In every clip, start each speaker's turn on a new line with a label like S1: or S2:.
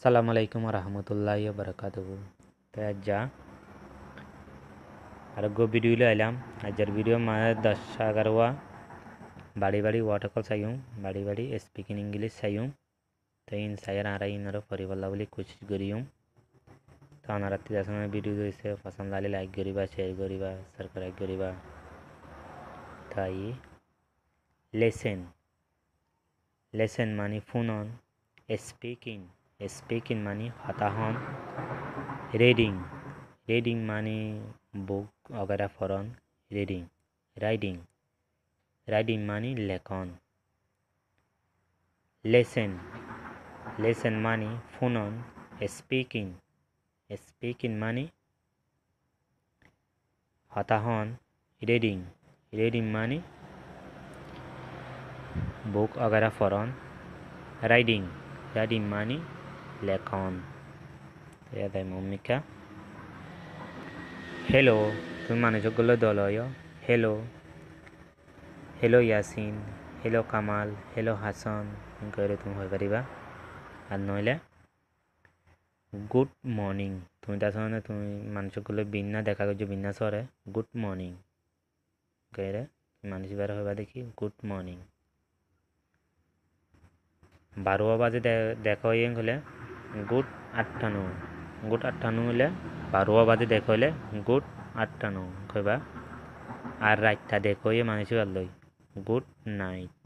S1: আসসালামু আলাইকুম রহমতুল্লাহ বরকাতহু তো আজ যা আরোগ্য ভিডিও আইলাম। আজের ভিডিও মানে দশ এগারোয়া। বাড়ি বাড়ি ওয়াটারকল চাইম বাড়ি বাড়ি স্পিকিং ইংলিশ চাইম তো ইন সাইয়ার আর ইনারও পরিবল্লা বলে কোशिश করিম তো আমার রাত্রি ভিডিও দিয়েছে পছন্দ আলে লাইক করিবা শেয়ার করিবা সাবস্ক্রাইব করিবা। তাই লেসেন লেসেন মানে phone on speaking speak in money fatahon reading reading money book वगैरह फॉरन reading writing writing money लेखन lesson lesson money phonon speaking speaking money हताहन reading reading money book वगैरह फॉरन riding riding मानी লেখন। এয়া তাই মৌমিকা। হেল্ল' তুমি মানুহজক গ'লে দল অ' হেল্ল' হেল্ল' য়াচিন হেল্ল' কামাল হেল্ল' হাচন এনেকৈ তুমি হৈ পাৰিবা। আৰু নহ'লে গুড মৰ্ণিং। তুমি তাৰপিছত তুমি মানুহজক গ'লে বিন্না দেখা কৰিছোঁ বিন্না চৰে। Good morning. গৈৰে মানুহ যিবাৰ হ'বা দেখি গুড মৰ্ণিং। বাৰ বাজি দে দেখ হ'লে। গুড আফটারনুন গুড আফটারনুন হলে বারো বাজে দেখো হলে গুড আফটারনুন কইবা, আর রাতটা দেখো ইয়ে মানুষ লই গুড নাইট।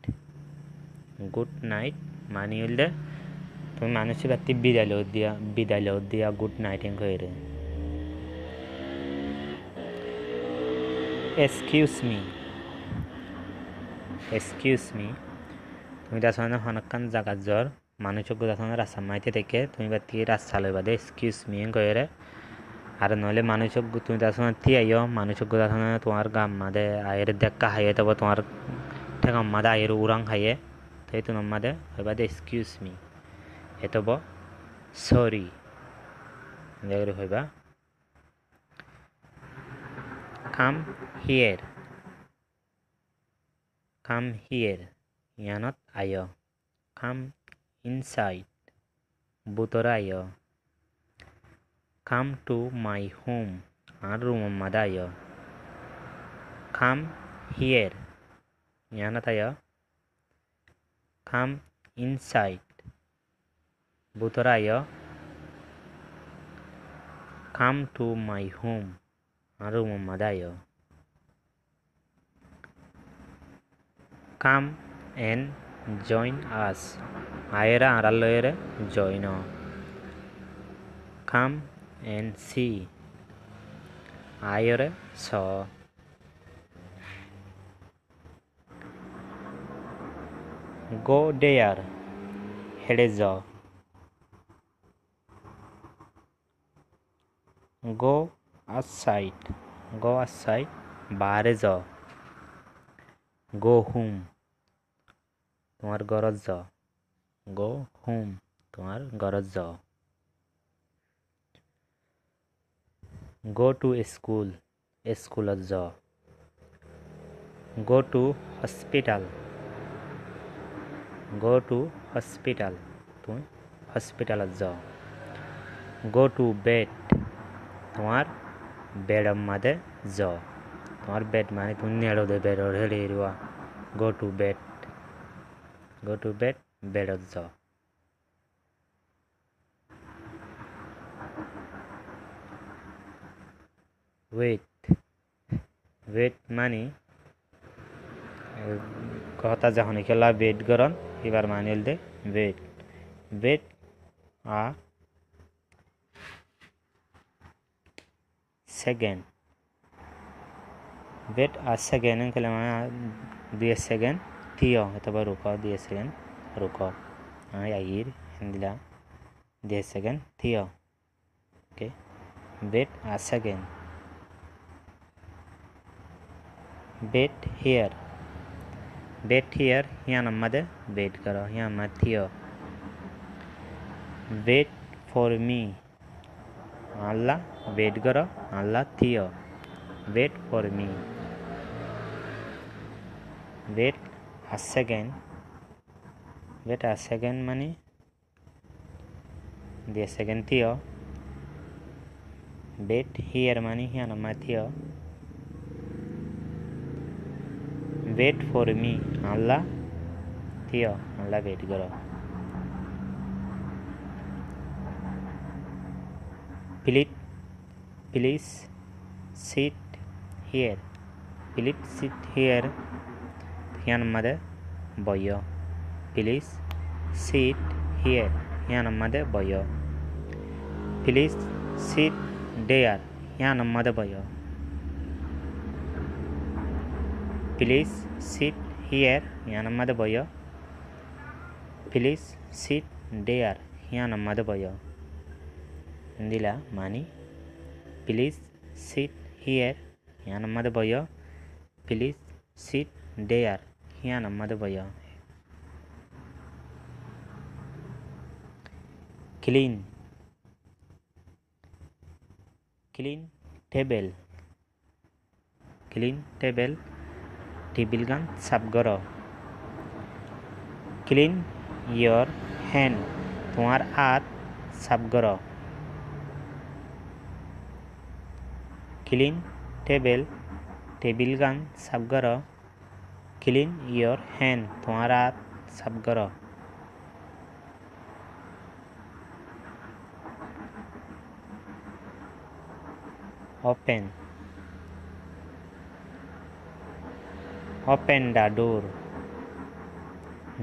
S1: গুড নাইট মানি হলে তুমি মানুষের বাতি বিদায় দিয়া বিদায় দিয়া গুড নাইট কইরে এক্সকিউজ মি। Excuse me? তুমি সঙ্গে হনকান জাগাত জ্বর। মানুষক তার সঙ্গে রাস্তা মাইতে থেকে, তুমি বাতি রাস্তা লই বাদে এক্সকিউজ মি কইরে আর নইলে মানুষক তুমি তার সঙ্গে থি আইও মানুষক তার সঙ্গে তোমার গাম মাদে আয়ের দেখা হাইয়ে তবে তোমার ঠেকাম মাদে আয়ের উড়াং হাইয়ে। তাই তো মাদে হইবাদে এক্সকিউজ মি এতব সরি হইবা কাম হিয়ের কাম হিয়ের ইয়ানত আয় কাম inside Butorayo. Come to my home, Arumadaya. Come here, Yanataya. Come inside Butorayo. Come to my home, Arumadaya. Come and join us ayera aralloyere join come and see ayore saw go there হেডে যাও go outside go outside বাহারে যাও go home তোমার গরজ যাও go home তোমার গরজ যাও go two school স্কুলত যাও go to hospital go to hospital তুমি হস্পিটালত যাও গো টু বেড তোমার বেডর মাঝে যাও তোমার বেড মানে তুমি নেড়ো দে বেডর হেড়ে area go to bed go to bed যাও ওয়েট ওয়েট মানে কথা যখন খেলা বেড গরন এবার মানিল দে wait wait a second wait a second খেলে মানে দুই সেকেন্ড थियो अथवा रुको दिएसगन रुको आईर हिंदा दिएसगन थियो ओके वेट आसगन वेट हियर वेट हियर यहाँ नम्मद वेट करो यहाँ मत थियो वेट फॉर मी आल्ला बेट करो आल्ला थियो wait for me wait a second wait a second মানে dia second Theo wait here money here nama Theo wait for me Allah Theo Allah wait करो please please sit here please sit here यहाँ number भयो please sit here यहाँ number भयो please sit here यहाँ number भयो please sit here यहाँ number भयो please sit there यहाँ नम्बरदे भयो दिला मानी प्लिज सिट हियर यहाँ नम्बरदे भयो प्लिज सिट डेयर हियान मदवया clean clean table clean table table गान सबगर क्लीन योर हैंड तुम्हार हाथ सबगर क्लीन टेबल टेबल गान सबगरा क्लीन योर हैंड तुम्हारा हाथ साफ़ करो। ओपन ओपन द डोर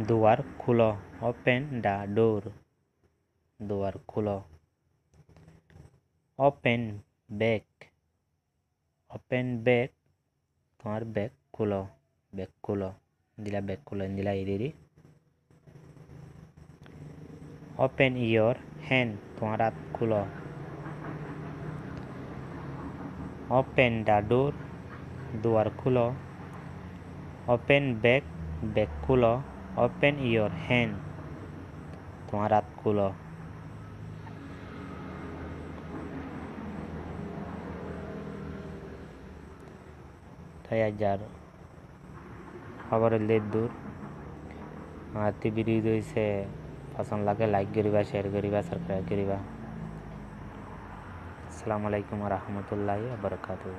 S1: द्वार खुलो। ओपन द डोर द्वार खुलो। ओपन बैक ओपन बैक तुम्हार बैग खुला। ব্যাগ খুলো দিলা ব্যাগ খুলো দিলা এই দিদি ওপেন ইয়োর হ্যান্ড তোমার হাত খুলো ওপেন দ্য ডোর দুয়ার খুলো ওপেন ব্যাগ ব্যাগ খুলো ওপেন ইয়োর হ্যান্ড তোমার হাত খুলো তাই হাজার খবরের লেট দূর। আতি ভিডিও হয়েছে পছন্দ লাগে লাইক করিবা শেয়ার করিবা সাবস্ক্রাইব করিবা। আসসালামু আলাইকুম রহমতুল্লাহ বরকাতুহ।